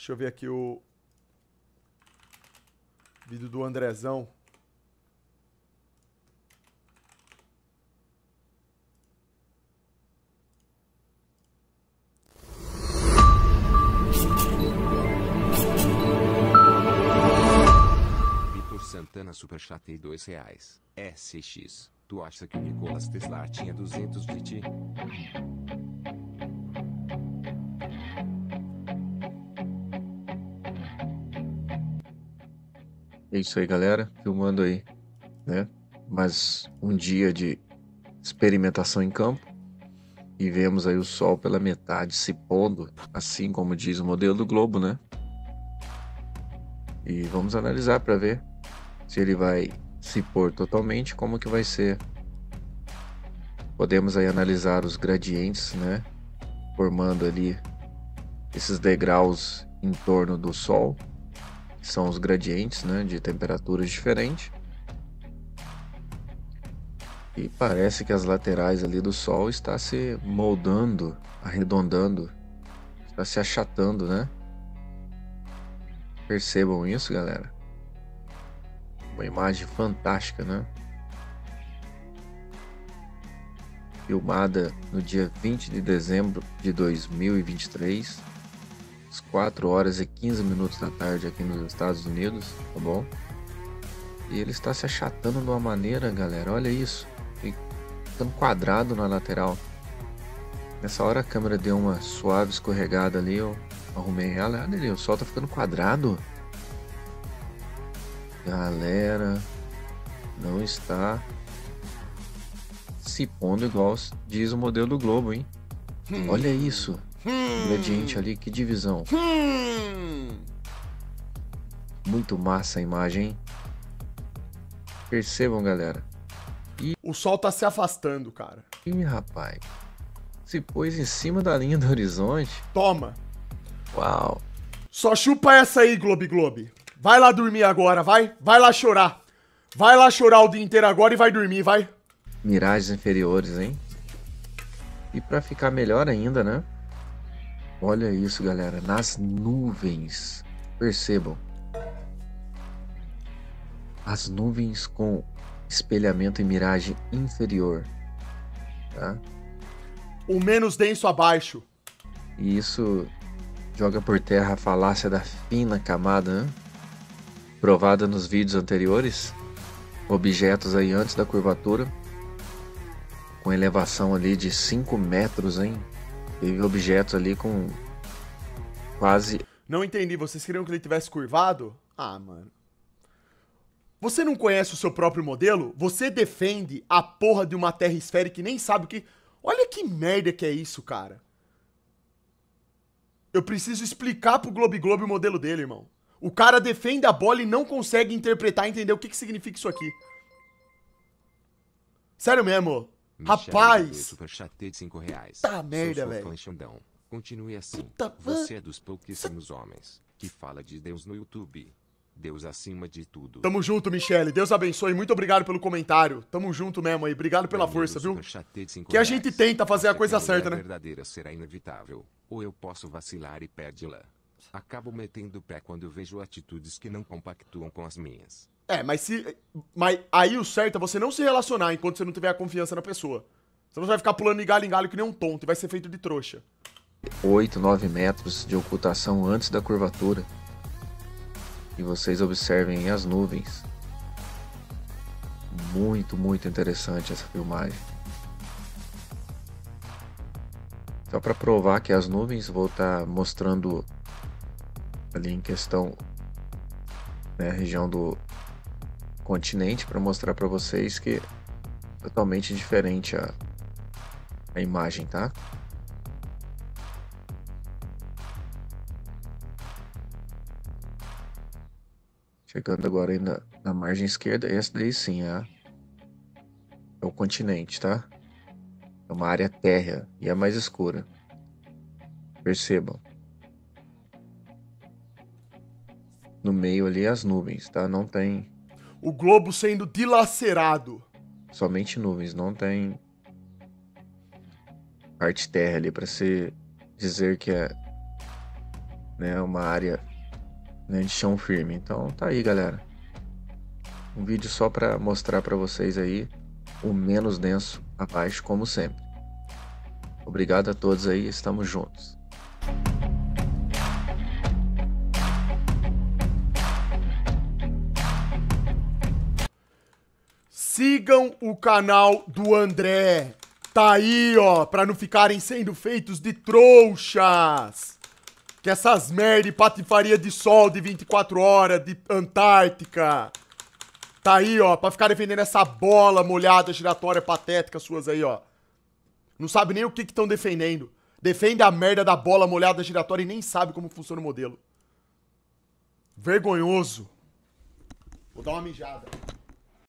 Deixa eu ver aqui o vídeo do Andrezão. Vitor Santana superchatei dois reais. SX, tu acha que o Nicolas Tesla tinha 200 de ti? É isso aí, galera. Filmando aí, né? Mas um dia de experimentação em campo. E vemos aí o sol pela metade se pondo, assim como diz o modelo do globo, né? E vamos analisar para ver se ele vai se pôr totalmente, como que vai ser. Podemos aí analisar os gradientes, né? Formando ali esses degraus em torno do sol são os gradientes né, de temperaturas diferentes. E parece que as laterais ali do Sol está se moldando, arredondando, está se achatando, né? Percebam isso, galera. Uma imagem fantástica, né? Filmada no dia 20 de dezembro de 2023 às 4 horas e 15 minutos da tarde aqui nos Estados Unidos, tá bom? E ele está se achatando de uma maneira, galera, olha isso. Ficando quadrado na lateral. Nessa hora a câmera deu uma suave escorregada ali, eu arrumei ela. Olha ali, o sol tá ficando quadrado. Galera, não está se pondo igual diz o modelo do Globo, hein? Hum. Olha isso. Hum. Gradiente ali, que divisão. Hum. Muito massa a imagem, hein? Percebam, galera. E... O sol tá se afastando, cara. Ih, rapaz. Se pôs em cima da linha do horizonte. Toma. Uau. Só chupa essa aí, Globe Globe. Vai lá dormir agora, vai. Vai lá chorar. Vai lá chorar o dia inteiro agora e vai dormir, vai. Miragens inferiores, hein? E para ficar melhor ainda, né? Olha isso, galera, nas nuvens. Percebam. As nuvens com espelhamento e miragem inferior. Tá? O menos denso abaixo. E isso joga por terra a falácia da fina camada, né? provada nos vídeos anteriores. Objetos aí antes da curvatura, com elevação ali de 5 metros, hein? Teve objetos ali com quase. Não entendi. Vocês queriam que ele tivesse curvado? Ah, mano. Você não conhece o seu próprio modelo? Você defende a porra de uma terra esférica e nem sabe o que. Olha que merda que é isso, cara. Eu preciso explicar pro Globo Globo o modelo dele, irmão. O cara defende a bola e não consegue interpretar entender o que, que significa isso aqui. Sério mesmo. Rapaz! Superchatei de 5 reais. Tá merda, velho. Continue assim. Puta Você é dos pouquíssimos homens que fala de Deus no YouTube. Deus acima de tudo. Tamo junto, Michele. Deus abençoe. Muito obrigado pelo comentário. Tamo junto mesmo aí. Obrigado pela força, viu? Que a gente tenta fazer a coisa certa, né? Verdadeira será inevitável. Ou eu posso vacilar e perde-la. Acabo metendo o pé quando vejo atitudes que não compactuam com as minhas. É, mas se. Mas aí o certo é você não se relacionar enquanto você não tiver a confiança na pessoa. Você vai ficar pulando de galho em galho que nem um tonto e vai ser feito de trouxa. 8, 9 metros de ocultação antes da curvatura. E vocês observem as nuvens. Muito, muito interessante essa filmagem. Só para provar que as nuvens vou estar tá mostrando ali em questão né, a região do continente para mostrar para vocês que é totalmente diferente a, a imagem, tá? Chegando agora aí na, na margem esquerda, essa daí sim é, é o continente, tá? É uma área térrea e é mais escura. Percebam. No meio ali as nuvens, tá? Não tem o globo sendo dilacerado. Somente nuvens, não tem parte terra ali para se dizer que é né, uma área né, de chão firme. Então tá aí, galera. Um vídeo só para mostrar para vocês aí o menos denso abaixo, como sempre. Obrigado a todos aí, estamos juntos. Sigam o canal do André. Tá aí, ó, pra não ficarem sendo feitos de trouxas. Que essas merda e patifaria de sol de 24 horas, de Antártica. Tá aí, ó, pra ficar defendendo essa bola molhada giratória patética suas aí, ó. Não sabe nem o que estão defendendo. Defende a merda da bola molhada giratória e nem sabe como funciona o modelo. Vergonhoso. Vou dar uma mijada.